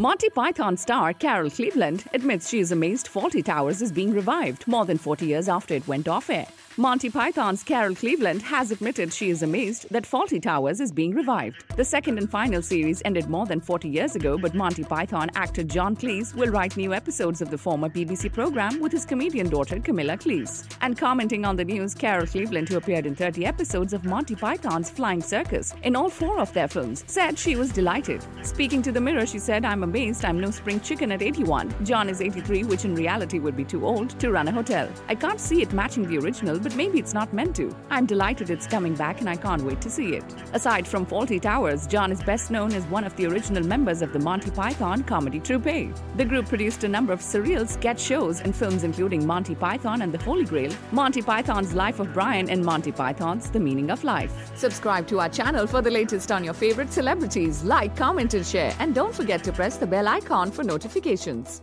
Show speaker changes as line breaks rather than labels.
Monty Python star Carol Cleveland admits she is amazed Fawlty Towers is being revived more than 40 years after it went off air. Monty Python's Carol Cleveland has admitted she is amazed that Fawlty Towers is being revived. The second and final series ended more than 40 years ago, but Monty Python actor John Cleese will write new episodes of the former BBC program with his comedian daughter Camilla Cleese. And commenting on the news, Carol Cleveland, who appeared in 30 episodes of Monty Python's Flying Circus in all four of their films, said she was delighted. Speaking to the mirror, she said, I'm I'm no spring chicken at 81. John is 83, which in reality would be too old to run a hotel. I can't see it matching the original, but maybe it's not meant to. I'm delighted it's coming back and I can't wait to see it. Aside from Fawlty Towers, John is best known as one of the original members of the Monty Python comedy troupe. The group produced a number of surreal sketch shows and films including Monty Python and the Holy Grail, Monty Python's Life of Brian, and Monty Python's The Meaning of Life. Subscribe to our channel for the latest on your favorite celebrities. Like, comment, and share. And don't forget to the bell icon for notifications.